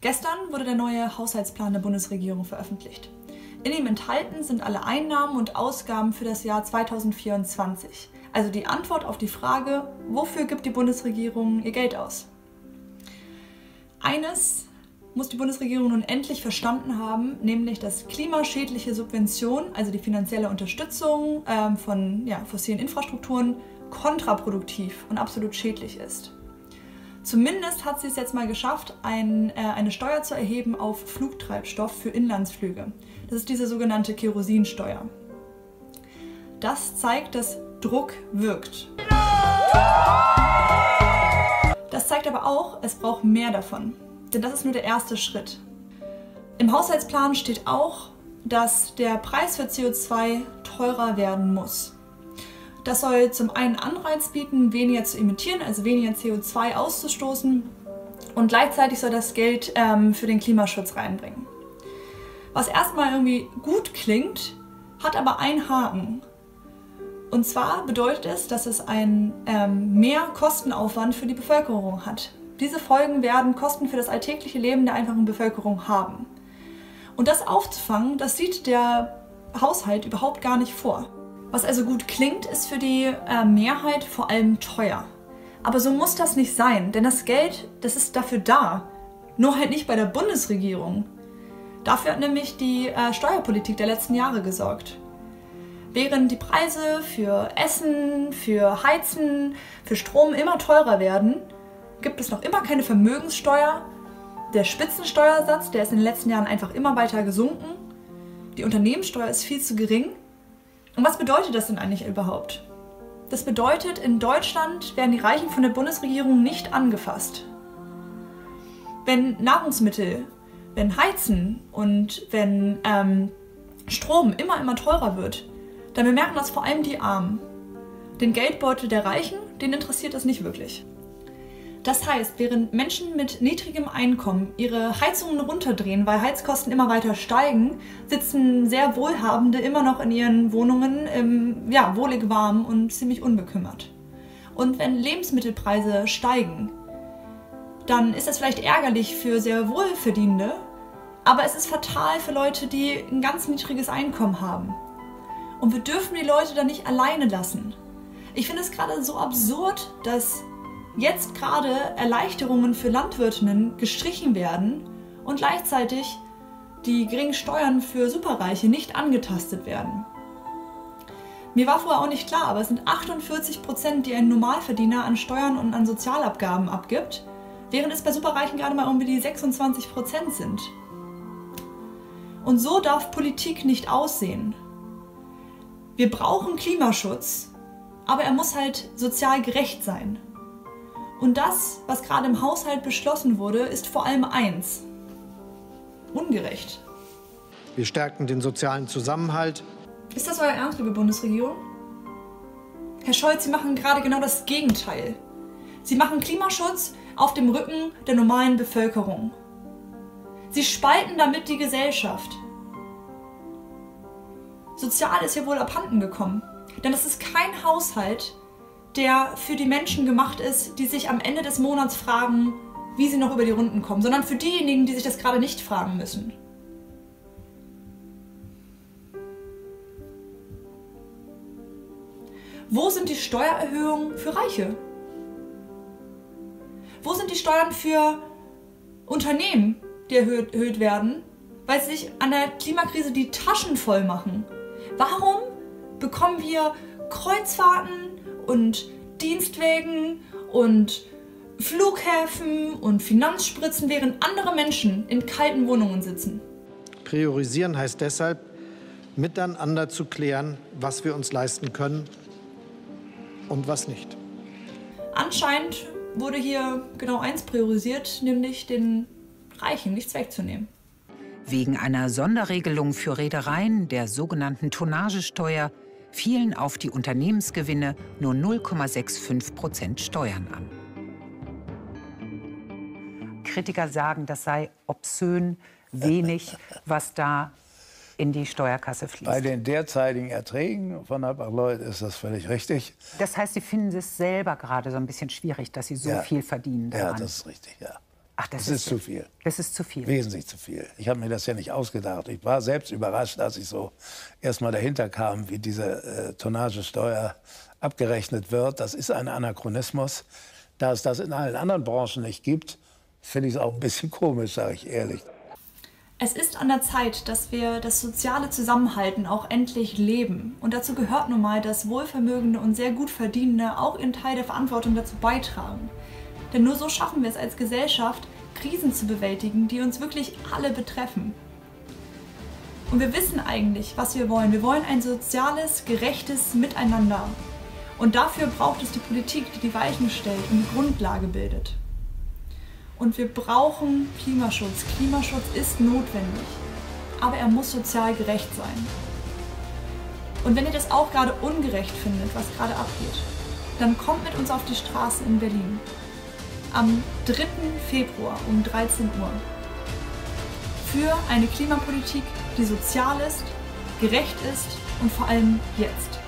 Gestern wurde der neue Haushaltsplan der Bundesregierung veröffentlicht. In ihm enthalten sind alle Einnahmen und Ausgaben für das Jahr 2024. Also die Antwort auf die Frage, wofür gibt die Bundesregierung ihr Geld aus? Eines muss die Bundesregierung nun endlich verstanden haben, nämlich dass klimaschädliche Subventionen, also die finanzielle Unterstützung ähm, von ja, fossilen Infrastrukturen, kontraproduktiv und absolut schädlich ist. Zumindest hat sie es jetzt mal geschafft, ein, äh, eine Steuer zu erheben auf Flugtreibstoff für Inlandsflüge. Das ist diese sogenannte Kerosinsteuer. Das zeigt, dass Druck wirkt. Das zeigt aber auch, es braucht mehr davon. Denn das ist nur der erste Schritt. Im Haushaltsplan steht auch, dass der Preis für CO2 teurer werden muss. Das soll zum einen Anreiz bieten, weniger zu emittieren, also weniger CO2 auszustoßen und gleichzeitig soll das Geld ähm, für den Klimaschutz reinbringen. Was erstmal irgendwie gut klingt, hat aber einen Haken. Und zwar bedeutet es, dass es einen ähm, mehr Kostenaufwand für die Bevölkerung hat. Diese Folgen werden Kosten für das alltägliche Leben der einfachen Bevölkerung haben. Und das aufzufangen, das sieht der Haushalt überhaupt gar nicht vor. Was also gut klingt, ist für die äh, Mehrheit vor allem teuer. Aber so muss das nicht sein, denn das Geld, das ist dafür da. Nur halt nicht bei der Bundesregierung. Dafür hat nämlich die äh, Steuerpolitik der letzten Jahre gesorgt. Während die Preise für Essen, für Heizen, für Strom immer teurer werden, gibt es noch immer keine Vermögenssteuer. Der Spitzensteuersatz, der ist in den letzten Jahren einfach immer weiter gesunken. Die Unternehmenssteuer ist viel zu gering und was bedeutet das denn eigentlich überhaupt? Das bedeutet, in Deutschland werden die Reichen von der Bundesregierung nicht angefasst. Wenn Nahrungsmittel, wenn Heizen und wenn ähm, Strom immer, immer teurer wird, dann bemerken das vor allem die Armen. Den Geldbeutel der Reichen, den interessiert das nicht wirklich. Das heißt, während Menschen mit niedrigem Einkommen ihre Heizungen runterdrehen, weil Heizkosten immer weiter steigen, sitzen sehr Wohlhabende immer noch in ihren Wohnungen ähm, ja, wohlig warm und ziemlich unbekümmert. Und wenn Lebensmittelpreise steigen, dann ist das vielleicht ärgerlich für sehr Wohlverdienende, aber es ist fatal für Leute, die ein ganz niedriges Einkommen haben. Und wir dürfen die Leute da nicht alleine lassen. Ich finde es gerade so absurd, dass jetzt gerade Erleichterungen für Landwirtinnen gestrichen werden und gleichzeitig die geringen Steuern für Superreiche nicht angetastet werden. Mir war vorher auch nicht klar, aber es sind 48 Prozent, die ein Normalverdiener an Steuern und an Sozialabgaben abgibt, während es bei Superreichen gerade mal um die 26 Prozent sind. Und so darf Politik nicht aussehen. Wir brauchen Klimaschutz, aber er muss halt sozial gerecht sein. Und das, was gerade im Haushalt beschlossen wurde, ist vor allem eins. Ungerecht. Wir stärken den sozialen Zusammenhalt. Ist das euer Ernst, liebe Bundesregierung? Herr Scholz, Sie machen gerade genau das Gegenteil. Sie machen Klimaschutz auf dem Rücken der normalen Bevölkerung. Sie spalten damit die Gesellschaft. Sozial ist ja wohl abhanden gekommen. Denn es ist kein Haushalt, der für die Menschen gemacht ist, die sich am Ende des Monats fragen, wie sie noch über die Runden kommen, sondern für diejenigen, die sich das gerade nicht fragen müssen. Wo sind die Steuererhöhungen für Reiche? Wo sind die Steuern für Unternehmen, die erhöht, werden, weil sie sich an der Klimakrise die Taschen voll machen? Warum bekommen wir Kreuzfahrten und Dienstwegen und Flughäfen und Finanzspritzen, während andere Menschen in kalten Wohnungen sitzen. Priorisieren heißt deshalb, miteinander zu klären, was wir uns leisten können und was nicht. Anscheinend wurde hier genau eins priorisiert, nämlich den Reichen nichts wegzunehmen. Wegen einer Sonderregelung für Reedereien, der sogenannten Tonnagesteuer, fielen auf die Unternehmensgewinne nur 0,65 Prozent Steuern an. Kritiker sagen, das sei obszön wenig, was da in die Steuerkasse fließt. Bei den derzeitigen Erträgen von Hapag-Lloyd ist das völlig richtig. Das heißt, Sie finden es selber gerade so ein bisschen schwierig, dass Sie so ja. viel verdienen daran. Ja, das ist richtig, ja. Ach, das, Das ist zu viel. Das ist zu viel. Wesentlich zu viel. Ich habe mir das ja nicht ausgedacht. Ich war selbst überrascht, als ich so erst mal dahinter kam, wie diese äh, Tonnagesteuer abgerechnet wird. Das ist ein Anachronismus. Da es das in allen anderen Branchen nicht gibt, finde ich es auch ein bisschen komisch, sage ich ehrlich. Es ist an der Zeit, dass wir das soziale Zusammenhalten auch endlich leben. Und dazu gehört nun mal, dass Wohlvermögende und sehr gut Verdienende auch ihren Teil der Verantwortung dazu beitragen. Denn nur so schaffen wir es als Gesellschaft, Krisen zu bewältigen, die uns wirklich alle betreffen. Und wir wissen eigentlich, was wir wollen. Wir wollen ein soziales, gerechtes Miteinander. Und dafür braucht es die Politik, die die Weichen stellt und die Grundlage bildet. Und wir brauchen Klimaschutz. Klimaschutz ist notwendig. Aber er muss sozial gerecht sein. Und wenn ihr das auch gerade ungerecht findet, was gerade abgeht, dann kommt mit uns auf die Straße in Berlin. Am 3. Februar um 13 Uhr. Für eine Klimapolitik, die sozial ist, gerecht ist und vor allem jetzt.